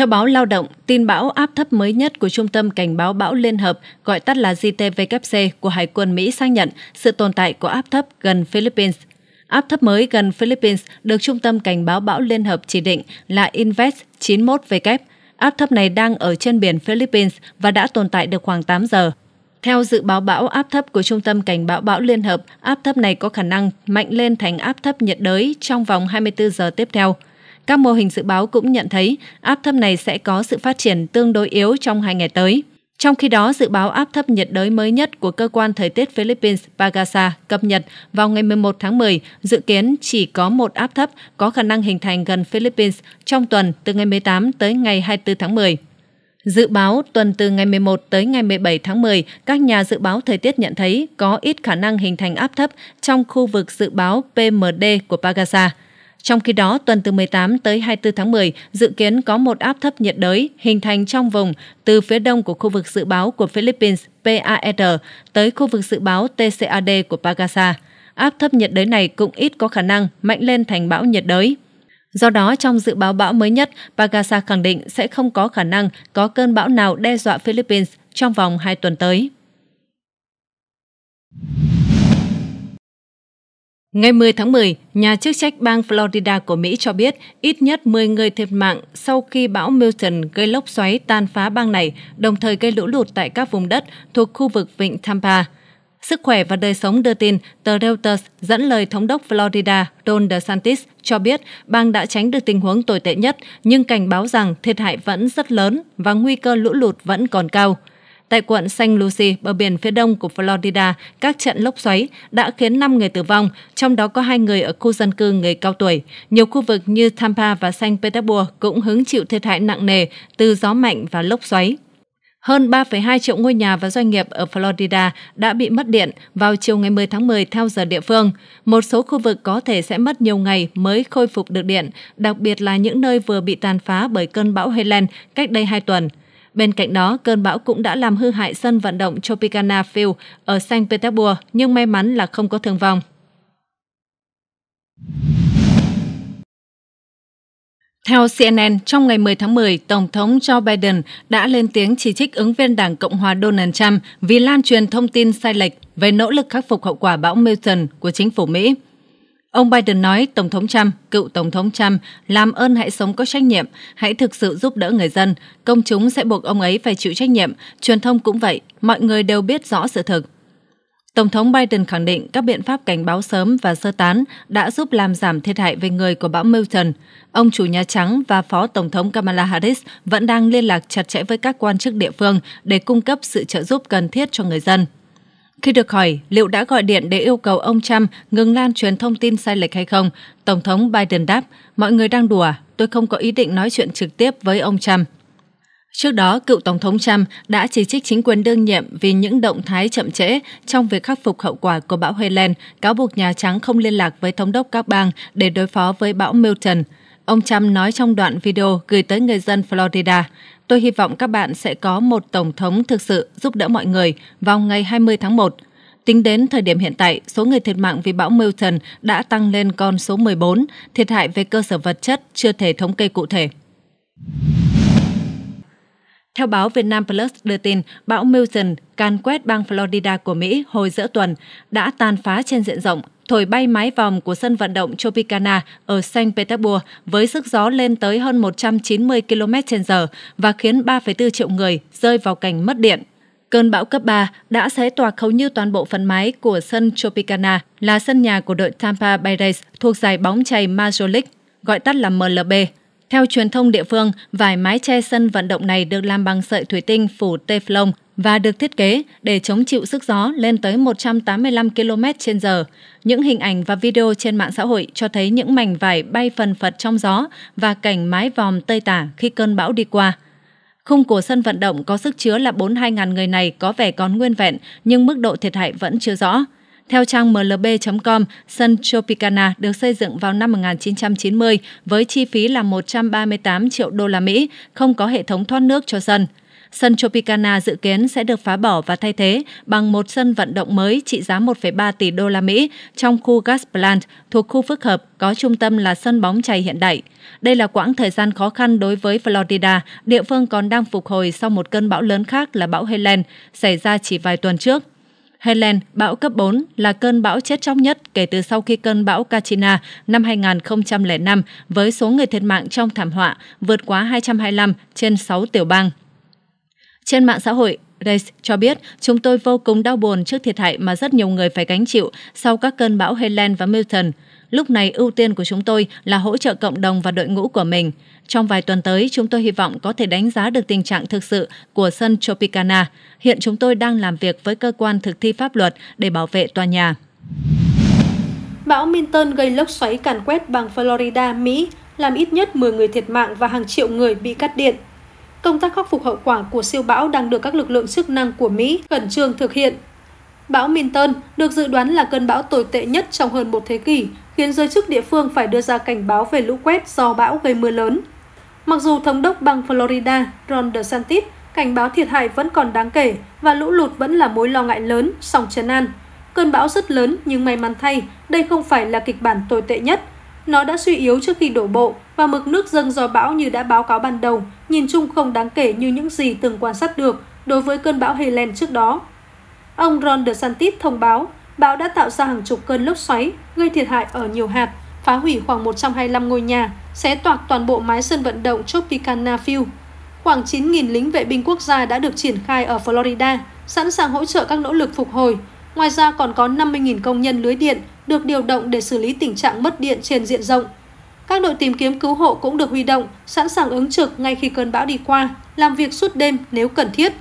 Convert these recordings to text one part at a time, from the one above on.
Theo báo Lao động, tin bão áp thấp mới nhất của Trung tâm Cảnh báo bão Liên hợp, gọi tắt là JTWC của Hải quân Mỹ xác nhận sự tồn tại của áp thấp gần Philippines. Áp thấp mới gần Philippines được Trung tâm Cảnh báo bão Liên hợp chỉ định là Invest 91W. Áp thấp này đang ở trên biển Philippines và đã tồn tại được khoảng 8 giờ. Theo dự báo bão áp thấp của Trung tâm Cảnh báo bão Liên hợp, áp thấp này có khả năng mạnh lên thành áp thấp nhiệt đới trong vòng 24 giờ tiếp theo. Các mô hình dự báo cũng nhận thấy áp thấp này sẽ có sự phát triển tương đối yếu trong hai ngày tới. Trong khi đó, dự báo áp thấp nhiệt đới mới nhất của cơ quan thời tiết Philippines Pagasa cập nhật vào ngày 11 tháng 10 dự kiến chỉ có một áp thấp có khả năng hình thành gần Philippines trong tuần từ ngày 18 tới ngày 24 tháng 10. Dự báo tuần từ ngày 11 tới ngày 17 tháng 10, các nhà dự báo thời tiết nhận thấy có ít khả năng hình thành áp thấp trong khu vực dự báo PMD của Pagasa. Trong khi đó, tuần từ 18 tới 24 tháng 10 dự kiến có một áp thấp nhiệt đới hình thành trong vùng từ phía đông của khu vực dự báo của Philippines PAR tới khu vực dự báo TCAD của Pagasa. Áp thấp nhiệt đới này cũng ít có khả năng mạnh lên thành bão nhiệt đới. Do đó, trong dự báo bão mới nhất, Pagasa khẳng định sẽ không có khả năng có cơn bão nào đe dọa Philippines trong vòng 2 tuần tới. Ngày 10 tháng 10, nhà chức trách bang Florida của Mỹ cho biết ít nhất 10 người thiệt mạng sau khi bão Milton gây lốc xoáy tan phá bang này, đồng thời gây lũ lụt tại các vùng đất thuộc khu vực vịnh Tampa. Sức khỏe và đời sống đưa tin, tờ Reuters dẫn lời thống đốc Florida Ron DeSantis cho biết bang đã tránh được tình huống tồi tệ nhất, nhưng cảnh báo rằng thiệt hại vẫn rất lớn và nguy cơ lũ lụt vẫn còn cao. Tại quận Saint Lucie, bờ biển phía đông của Florida, các trận lốc xoáy đã khiến 5 người tử vong, trong đó có hai người ở khu dân cư người cao tuổi. Nhiều khu vực như Tampa và Saint Petersburg cũng hứng chịu thiệt hại nặng nề từ gió mạnh và lốc xoáy. Hơn 3,2 triệu ngôi nhà và doanh nghiệp ở Florida đã bị mất điện vào chiều ngày 10 tháng 10 theo giờ địa phương. Một số khu vực có thể sẽ mất nhiều ngày mới khôi phục được điện, đặc biệt là những nơi vừa bị tàn phá bởi cơn bão Helen cách đây 2 tuần. Bên cạnh đó, cơn bão cũng đã làm hư hại sân vận động Tropicana Field ở Saint Petersburg, nhưng may mắn là không có thương vong. Theo CNN, trong ngày 10 tháng 10, Tổng thống Joe Biden đã lên tiếng chỉ trích ứng viên Đảng Cộng hòa Donald Trump vì lan truyền thông tin sai lệch về nỗ lực khắc phục hậu quả bão Milton của chính phủ Mỹ. Ông Biden nói Tổng thống Trump, cựu Tổng thống Trump, làm ơn hãy sống có trách nhiệm, hãy thực sự giúp đỡ người dân. Công chúng sẽ buộc ông ấy phải chịu trách nhiệm, truyền thông cũng vậy, mọi người đều biết rõ sự thực. Tổng thống Biden khẳng định các biện pháp cảnh báo sớm và sơ tán đã giúp làm giảm thiệt hại về người của bão Milton. Ông chủ Nhà Trắng và Phó Tổng thống Kamala Harris vẫn đang liên lạc chặt chẽ với các quan chức địa phương để cung cấp sự trợ giúp cần thiết cho người dân. Khi được hỏi liệu đã gọi điện để yêu cầu ông Trump ngừng lan truyền thông tin sai lệch hay không, Tổng thống Biden đáp, mọi người đang đùa, tôi không có ý định nói chuyện trực tiếp với ông Trump. Trước đó, cựu Tổng thống Trump đã chỉ trích chính quyền đương nhiệm vì những động thái chậm trễ trong việc khắc phục hậu quả của bão Helen, cáo buộc Nhà Trắng không liên lạc với thống đốc các bang để đối phó với bão Milton. Ông Trump nói trong đoạn video gửi tới người dân Florida, tôi hy vọng các bạn sẽ có một tổng thống thực sự giúp đỡ mọi người vào ngày 20 tháng 1. Tính đến thời điểm hiện tại, số người thiệt mạng vì bão Milton đã tăng lên con số 14, thiệt hại về cơ sở vật chất chưa thể thống kê cụ thể. Theo báo Việt Nam Plus đưa tin, bão Milton can quét bang Florida của Mỹ hồi giữa tuần đã tàn phá trên diện rộng, thổi bay mái vòm của sân vận động Tropicana ở Saint Petersburg với sức gió lên tới hơn 190 km/h và khiến 3,4 triệu người rơi vào cảnh mất điện. Cơn bão cấp 3 đã xé toạc hầu như toàn bộ phần mái của sân Tropicana, là sân nhà của đội Tampa Bay Rays thuộc giải bóng chày Major League, gọi tắt là MLB. Theo truyền thông địa phương, vải mái che sân vận động này được làm bằng sợi thủy tinh phủ Teflon và được thiết kế để chống chịu sức gió lên tới 185 km h Những hình ảnh và video trên mạng xã hội cho thấy những mảnh vải bay phần phật trong gió và cảnh mái vòm tơi tả khi cơn bão đi qua. Khung của sân vận động có sức chứa là 42.000 người này có vẻ còn nguyên vẹn, nhưng mức độ thiệt hại vẫn chưa rõ. Theo trang mlb.com, sân Tropicana được xây dựng vào năm 1990 với chi phí là 138 triệu đô la Mỹ, không có hệ thống thoát nước cho sân. Sân Tropicana dự kiến sẽ được phá bỏ và thay thế bằng một sân vận động mới trị giá 1,3 tỷ đô la Mỹ trong khu Gasplant thuộc khu phức hợp có trung tâm là sân bóng chày hiện đại. Đây là quãng thời gian khó khăn đối với Florida, địa phương còn đang phục hồi sau một cơn bão lớn khác là bão Helen xảy ra chỉ vài tuần trước. Helen, bão cấp 4, là cơn bão chết chóc nhất kể từ sau khi cơn bão Katrina năm 2005 với số người thiệt mạng trong thảm họa vượt quá 225 trên 6 tiểu bang. Trên mạng xã hội, Race cho biết chúng tôi vô cùng đau buồn trước thiệt hại mà rất nhiều người phải gánh chịu sau các cơn bão Helen và Milton. Lúc này ưu tiên của chúng tôi là hỗ trợ cộng đồng và đội ngũ của mình. Trong vài tuần tới, chúng tôi hy vọng có thể đánh giá được tình trạng thực sự của sân Tropicana. Hiện chúng tôi đang làm việc với cơ quan thực thi pháp luật để bảo vệ tòa nhà. Bão Milton gây lốc xoáy càn quét bang Florida, Mỹ, làm ít nhất 10 người thiệt mạng và hàng triệu người bị cắt điện. Công tác khắc phục hậu quả của siêu bão đang được các lực lượng chức năng của Mỹ khẩn trương thực hiện. Bão Minton được dự đoán là cơn bão tồi tệ nhất trong hơn một thế kỷ, khiến giới chức địa phương phải đưa ra cảnh báo về lũ quét do bão gây mưa lớn. Mặc dù thống đốc bang Florida Ron DeSantis cảnh báo thiệt hại vẫn còn đáng kể và lũ lụt vẫn là mối lo ngại lớn, song chấn an. Cơn bão rất lớn nhưng may mắn thay, đây không phải là kịch bản tồi tệ nhất. Nó đã suy yếu trước khi đổ bộ và mực nước dâng do bão như đã báo cáo ban đầu, nhìn chung không đáng kể như những gì từng quan sát được đối với cơn bão Helen trước đó. Ông Ron DeSantis thông báo, bão đã tạo ra hàng chục cơn lốc xoáy, gây thiệt hại ở nhiều hạt, phá hủy khoảng 125 ngôi nhà, xé toạc toàn bộ mái sân vận động Tropicana Field. Khoảng 9.000 lính vệ binh quốc gia đã được triển khai ở Florida, sẵn sàng hỗ trợ các nỗ lực phục hồi. Ngoài ra còn có 50.000 công nhân lưới điện được điều động để xử lý tình trạng mất điện trên diện rộng. Các đội tìm kiếm cứu hộ cũng được huy động, sẵn sàng ứng trực ngay khi cơn bão đi qua, làm việc suốt đêm nếu cần thiết.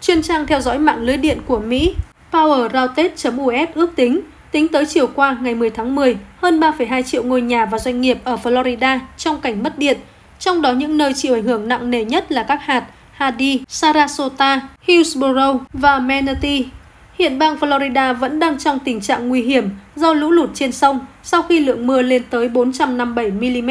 Chuyên trang theo dõi mạng lưới điện của Mỹ PowerRouted.us ước tính, tính tới chiều qua ngày 10 tháng 10, hơn 3,2 triệu ngôi nhà và doanh nghiệp ở Florida trong cảnh mất điện, trong đó những nơi chịu ảnh hưởng nặng nề nhất là các hạt Hadi, Sarasota, Hillsborough và Manatee. Hiện bang Florida vẫn đang trong tình trạng nguy hiểm do lũ lụt trên sông sau khi lượng mưa lên tới 457 mm.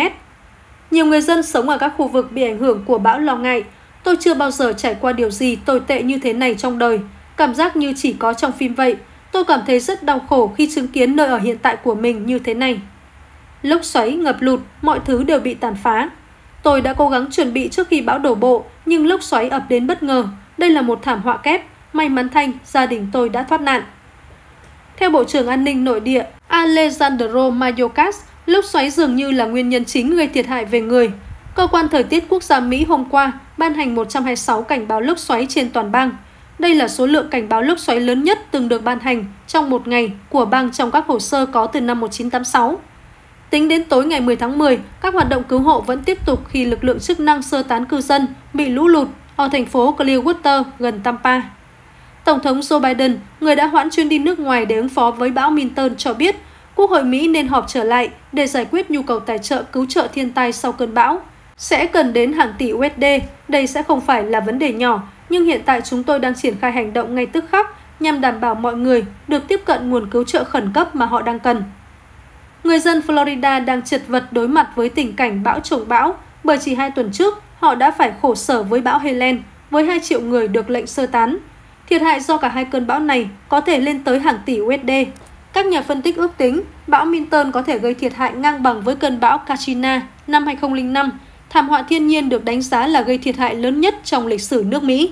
Nhiều người dân sống ở các khu vực bị ảnh hưởng của bão lo ngại Tôi chưa bao giờ trải qua điều gì tồi tệ như thế này trong đời. Cảm giác như chỉ có trong phim vậy. Tôi cảm thấy rất đau khổ khi chứng kiến nơi ở hiện tại của mình như thế này. Lốc xoáy, ngập lụt, mọi thứ đều bị tàn phá. Tôi đã cố gắng chuẩn bị trước khi bão đổ bộ, nhưng lốc xoáy ập đến bất ngờ. Đây là một thảm họa kép. May mắn thanh gia đình tôi đã thoát nạn. Theo Bộ trưởng An ninh Nội địa Alejandro Mayorkas, lốc xoáy dường như là nguyên nhân chính gây thiệt hại về người. Cơ quan Thời tiết Quốc gia Mỹ hôm qua ban hành 126 cảnh báo lốc xoáy trên toàn bang. Đây là số lượng cảnh báo lốc xoáy lớn nhất từng được ban hành trong một ngày của bang trong các hồ sơ có từ năm 1986. Tính đến tối ngày 10 tháng 10, các hoạt động cứu hộ vẫn tiếp tục khi lực lượng chức năng sơ tán cư dân bị lũ lụt ở thành phố Clearwater gần Tampa. Tổng thống Joe Biden, người đã hoãn chuyến đi nước ngoài để ứng phó với bão Minton cho biết, Quốc hội Mỹ nên họp trở lại để giải quyết nhu cầu tài trợ cứu trợ thiên tai sau cơn bão sẽ cần đến hàng tỷ USD. Đây sẽ không phải là vấn đề nhỏ, nhưng hiện tại chúng tôi đang triển khai hành động ngay tức khắc nhằm đảm bảo mọi người được tiếp cận nguồn cứu trợ khẩn cấp mà họ đang cần. Người dân Florida đang chật vật đối mặt với tình cảnh bão trồng bão bởi chỉ hai tuần trước họ đã phải khổ sở với bão Helen với 2 triệu người được lệnh sơ tán. Thiệt hại do cả hai cơn bão này có thể lên tới hàng tỷ USD. Các nhà phân tích ước tính bão Milton có thể gây thiệt hại ngang bằng với cơn bão Katrina năm 2005 thảm họa thiên nhiên được đánh giá là gây thiệt hại lớn nhất trong lịch sử nước Mỹ.